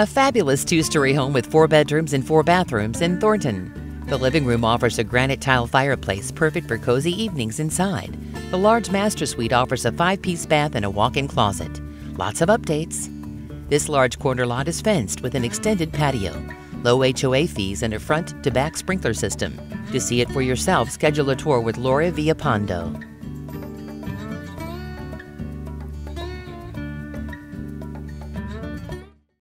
A fabulous two story home with four bedrooms and four bathrooms in Thornton. The living room offers a granite tile fireplace perfect for cozy evenings inside. The large master suite offers a five piece bath and a walk in closet. Lots of updates. This large corner lot is fenced with an extended patio, low HOA fees, and a front to back sprinkler system. To see it for yourself, schedule a tour with Lori Vialpando.